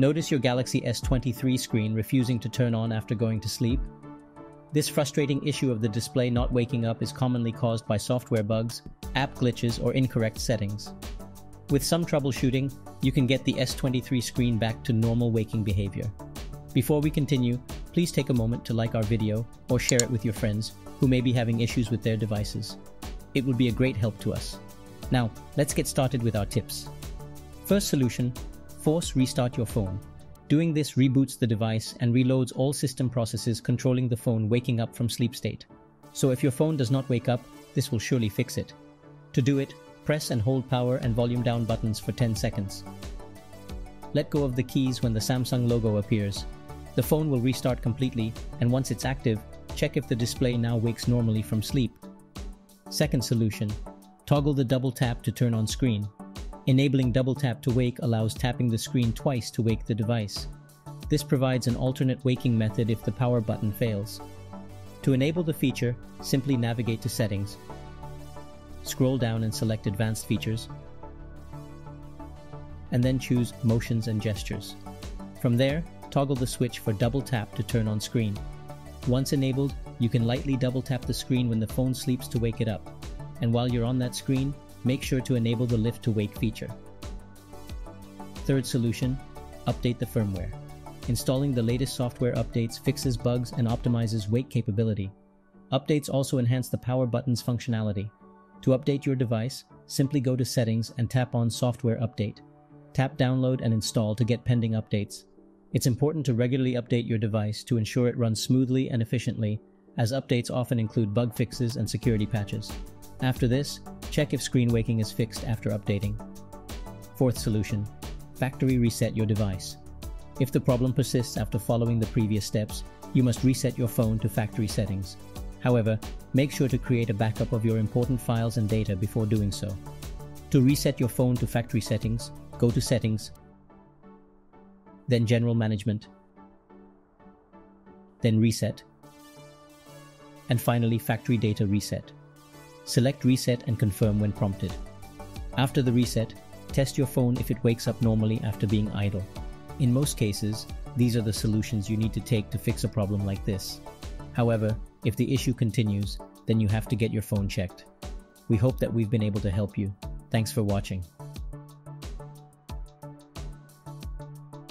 Notice your Galaxy S23 screen refusing to turn on after going to sleep? This frustrating issue of the display not waking up is commonly caused by software bugs, app glitches, or incorrect settings. With some troubleshooting, you can get the S23 screen back to normal waking behavior. Before we continue, please take a moment to like our video or share it with your friends who may be having issues with their devices. It would be a great help to us. Now, let's get started with our tips. First solution, force restart your phone. Doing this reboots the device and reloads all system processes controlling the phone waking up from sleep state. So if your phone does not wake up, this will surely fix it. To do it, press and hold power and volume down buttons for 10 seconds. Let go of the keys when the Samsung logo appears. The phone will restart completely, and once it's active, check if the display now wakes normally from sleep. Second solution, toggle the double tap to turn on screen. Enabling double tap to wake allows tapping the screen twice to wake the device. This provides an alternate waking method if the power button fails. To enable the feature, simply navigate to Settings. Scroll down and select Advanced Features, and then choose Motions and Gestures. From there, toggle the switch for double tap to turn on screen. Once enabled, you can lightly double tap the screen when the phone sleeps to wake it up. And while you're on that screen, make sure to enable the lift to wake feature. Third solution, update the firmware. Installing the latest software updates fixes bugs and optimizes wake capability. Updates also enhance the power button's functionality. To update your device, simply go to Settings and tap on Software Update. Tap Download and Install to get pending updates. It's important to regularly update your device to ensure it runs smoothly and efficiently, as updates often include bug fixes and security patches. After this, check if screen waking is fixed after updating. Fourth solution, factory reset your device. If the problem persists after following the previous steps, you must reset your phone to factory settings. However, make sure to create a backup of your important files and data before doing so. To reset your phone to factory settings, go to Settings, then General Management, then Reset, and finally Factory Data Reset. Select Reset and confirm when prompted. After the reset, test your phone if it wakes up normally after being idle. In most cases, these are the solutions you need to take to fix a problem like this. However, if the issue continues, then you have to get your phone checked. We hope that we've been able to help you. Thanks for watching.